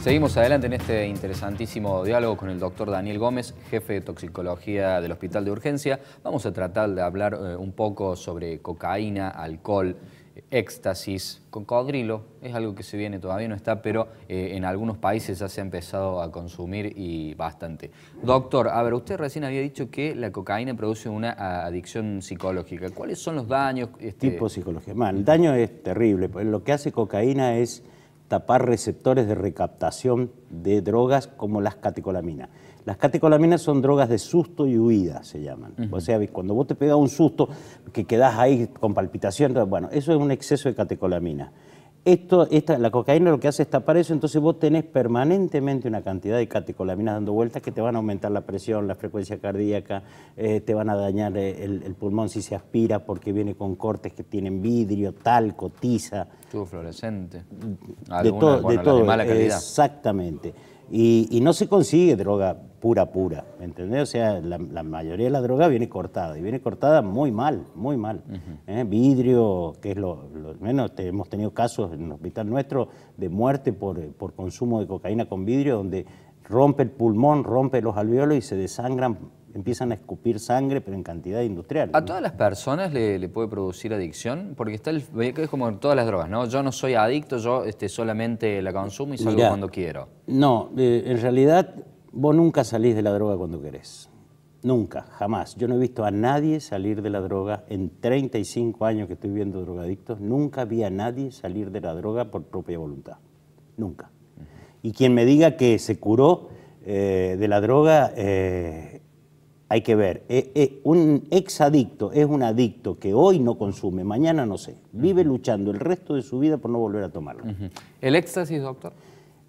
Seguimos adelante en este interesantísimo diálogo con el doctor Daniel Gómez, jefe de toxicología del Hospital de Urgencia. Vamos a tratar de hablar eh, un poco sobre cocaína, alcohol, éxtasis, cocodrilo, es algo que se viene, todavía no está, pero eh, en algunos países ya se ha empezado a consumir y bastante. Doctor, a ver, usted recién había dicho que la cocaína produce una adicción psicológica. ¿Cuáles son los daños? Este... Tipo psicología. el daño es terrible, lo que hace cocaína es tapar receptores de recaptación de drogas como las catecolaminas. Las catecolaminas son drogas de susto y huida, se llaman. O sea, cuando vos te pegas un susto, que quedás ahí con palpitación, bueno, eso es un exceso de catecolamina. Esto, esta, la cocaína lo que hace es tapar eso, entonces vos tenés permanentemente una cantidad de catecolaminas dando vueltas que te van a aumentar la presión, la frecuencia cardíaca, eh, te van a dañar el, pulmón si se aspira porque viene con cortes que tienen vidrio, talco, tiza. Tubo fluorescente. de todo, de todo. mala calidad. Exactamente. Y, no se consigue droga pura, pura, ¿me entendés? O sea, la, mayoría de la droga viene cortada, y viene cortada muy mal, muy mal. ¿eh? Vidrio, que es lo, menos, hemos tenido casos en el hospital nuestro de muerte por, por consumo de cocaína con vidrio, donde rompe el pulmón, rompe los alveolos y se desangran empiezan a escupir sangre, pero en cantidad industrial. ¿A todas las personas le, puede producir adicción? Porque está el, es como en todas las drogas, ¿no? Yo no soy adicto, yo este, solamente la consumo y salgo cuando quiero. No, eh, en realidad vos nunca salís de la droga cuando querés. Nunca, jamás. Yo no he visto a nadie salir de la droga en 35 años que estoy viendo drogadictos. Nunca vi a nadie salir de la droga por propia voluntad. Nunca. Y quien me diga que se curó eh, de la droga eh, hay que ver, eh, eh, un exadicto es un adicto que hoy no consume, mañana no sé, vive luchando el resto de su vida por no volver a tomarlo. ¿El éxtasis, doctor?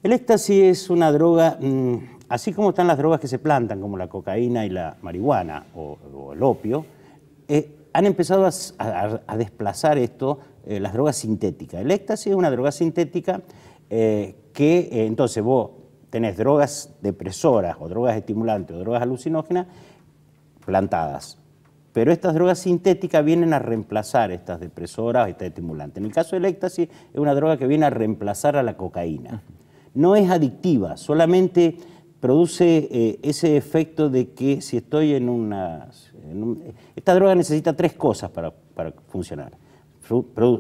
El éxtasis es una droga, mm, así como están las drogas que se plantan, como la cocaína y la marihuana o, el opio, eh, han empezado a, desplazar esto, las drogas sintéticas. El éxtasis es una droga sintética que entonces vos tenés drogas depresoras o drogas estimulantes o drogas alucinógenas plantadas. Pero estas drogas sintéticas vienen a reemplazar estas depresoras, estas estimulantes. En el caso del éxtasis es una droga que viene a reemplazar a la cocaína. No es adictiva, solamente produce eh, ese efecto de que si estoy en una... esta droga necesita tres cosas para, funcionar.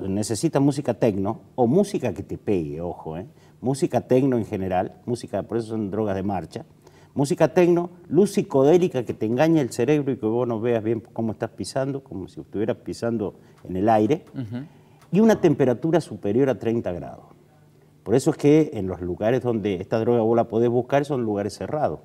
necesita música tecno o música que te pegue, ojo, eh. música tecno en general, música, por eso son drogas de marcha Música tecno, luz psicodélica que te engaña el cerebro y que vos no veas bien cómo estás pisando, como si estuvieras pisando en el aire, y una temperatura superior a 30 grados. Por eso es que en los lugares donde esta droga vos la podés buscar son lugares cerrados.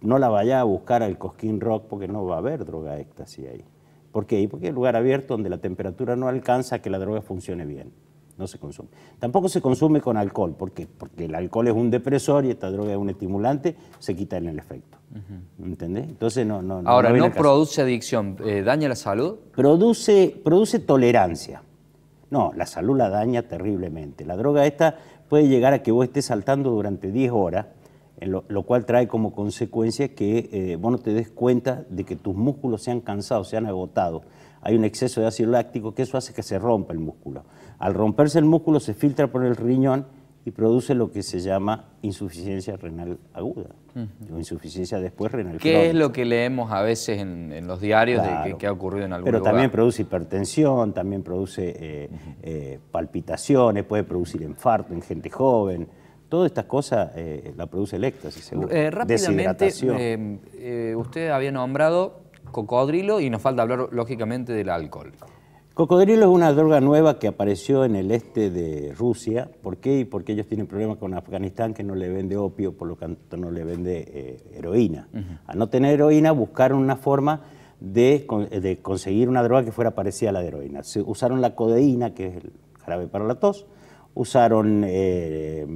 No la vayas a buscar al Cosquín Rock porque no va a haber droga éxtasis ahí. ¿Por qué? Porque es un lugar abierto donde la temperatura no alcanza a que la droga funcione bien no se consume. Tampoco se consume con alcohol, ¿por qué? Porque el alcohol es un depresor y esta droga es un estimulante, se quita en el efecto. ¿Entendés? Entonces no... no Ahora, ¿no, produce adicción? Eh, ¿Daña la salud? Produce, produce tolerancia. No, la salud la daña terriblemente. La droga esta puede llegar a que vos estés saltando durante 10 horas, lo, cual trae como consecuencia que eh, vos no te des cuenta de que tus músculos se han cansado, se han agotado. Hay un exceso de ácido láctico que eso hace que se rompa el músculo. Al romperse el músculo se filtra por el riñón y produce lo que se llama insuficiencia renal aguda o insuficiencia después renal ¿Qué es lo que leemos a veces en, los diarios de que, ha ocurrido en algún Pero lugar? también produce hipertensión, también produce eh, eh, palpitaciones, puede producir infarto en gente joven. Todas estas cosas eh, la produce el éxtasis, seguro. rápidamente, usted había nombrado cocodrilo y nos falta hablar lógicamente del alcohol. Cocodrilo es una droga nueva que apareció en el este de Rusia. ¿Por qué? Porque ellos tienen problemas con Afganistán que no le vende opio, por lo tanto no le vende eh, heroína. Al no tener heroína buscaron una forma de, conseguir una droga que fuera parecida a la de heroína. usaron la codeína, que es el jarabe para la tos, usaron eh,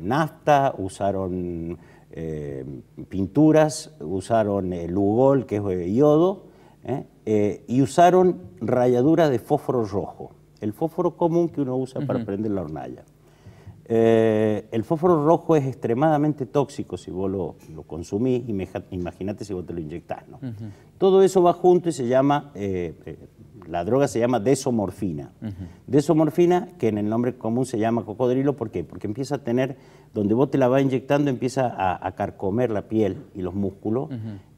nafta, usaron eh, pinturas, usaron lugol, que es yodo, eh, y usaron rayaduras de fósforo rojo, el fósforo común que uno usa para prender la hornalla. Eh, el fósforo rojo es extremadamente tóxico si vos lo, consumís, imagínate si vos te lo inyectás. ¿no? Todo eso va junto y se llama, eh, la droga se llama desomorfina. Desomorfina, que en el nombre común se llama cocodrilo, ¿por qué? Porque empieza a tener, donde vos te la vas inyectando, empieza a, carcomer la piel y los músculos,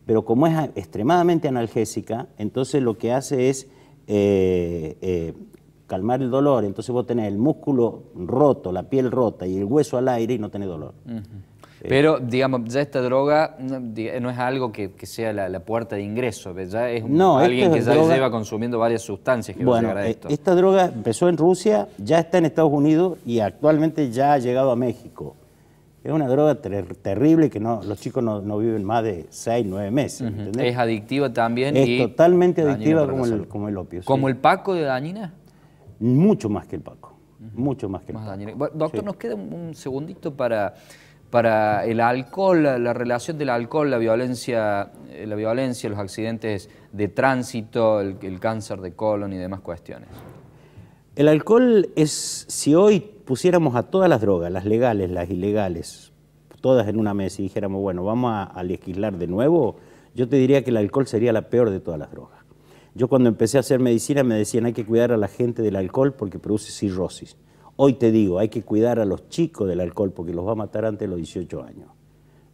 pero como es extremadamente analgésica, entonces lo que hace es eh, eh, calmar el dolor, entonces vos tenés el músculo roto, la piel rota y el hueso al aire y no tenés dolor. Pero, digamos, ya esta droga no, es algo que, sea la, puerta de ingreso, ya es alguien que ya lleva consumiendo varias sustancias que bueno, va a llegar a eh, esto. Esta droga empezó en Rusia, ya está en Estados Unidos y actualmente ya ha llegado a México. Es una droga terrible que no, los chicos no, viven más de 6, 9 meses. Es adictiva también. Es totalmente adictiva como el, como el, opio. ¿Como el paco de dañina? Mucho más que el paco. Mucho más que el paco. doctor, nos queda un segundito para para el alcohol, la, relación del alcohol, la violencia, eh, la violencia, los accidentes de tránsito, el, cáncer de colon y demás cuestiones. El alcohol es, si hoy pusiéramos a todas las drogas, las legales, las ilegales, todas en una mesa y dijéramos, bueno, vamos a, a legislar de nuevo, yo te diría que el alcohol sería la peor de todas las drogas. Yo cuando empecé a hacer medicina me decían hay que cuidar a la gente del alcohol porque produce cirrosis. Hoy te digo, hay que cuidar a los chicos del alcohol porque los va a matar antes de los 18 años.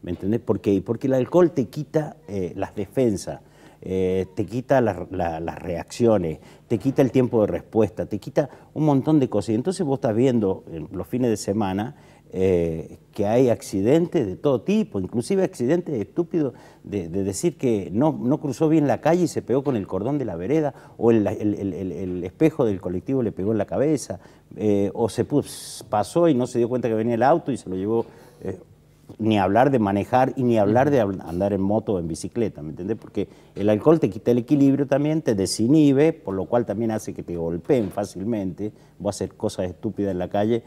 ¿Me entendés? ¿Por qué? Porque el alcohol te quita eh, las defensas, eh, te quita las reacciones, te quita el tiempo de respuesta, te quita un montón de cosas. Y entonces vos estás viendo en los fines de semana eh, que hay accidentes de todo tipo, inclusive accidentes estúpidos de, decir que no, no, cruzó bien la calle y se pegó con el cordón de la vereda, o el, espejo del colectivo le pegó en la cabeza, eh, o se pasó y no se dio cuenta que venía el auto y se lo llevó. Eh, ni hablar de manejar y ni hablar de andar en moto o en bicicleta, ¿me entiendes? Porque el alcohol te quita el equilibrio también, te desinhibe, por lo cual también hace que te golpeen fácilmente, voy a hacer cosas estúpidas en la calle,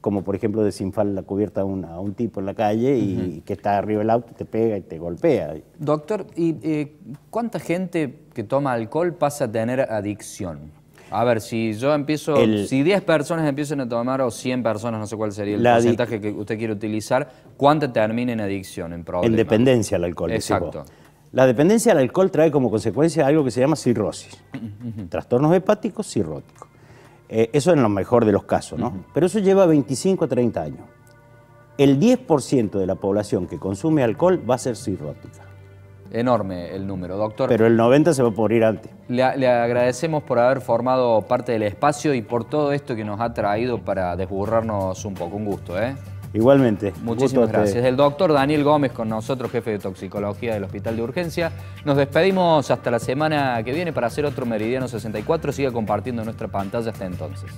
como por ejemplo desinflar la cubierta a un, tipo en la calle y que está arriba del auto te pega y te golpea. Doctor, ¿y eh, cuánta gente que toma alcohol pasa a tener adicción? A ver, si yo empiezo, si 10 personas empiezan a tomar o 100 personas, no sé cuál sería el porcentaje que usted quiere utilizar, ¿cuánta termina en adicción, en problema? En dependencia al alcohol. Exacto. La dependencia al alcohol trae como consecuencia algo que se llama cirrosis. Trastornos hepáticos cirróticos. Eh, eso en lo mejor de los casos, ¿no? Pero eso lleva 25 a 30 años. El 10% de la población que consume alcohol va a ser cirrótica. Enorme el número, doctor. Pero el 90 se va a morir antes. Le, agradecemos por haber formado parte del espacio y por todo esto que nos ha traído para desburrarnos un poco. Un gusto, ¿eh? Igualmente. Muchísimas gracias. El doctor Daniel Gómez con nosotros, jefe de toxicología del Hospital de Urgencia. Nos despedimos hasta la semana que viene para hacer otro Meridiano 64. Siga compartiendo nuestra pantalla hasta entonces.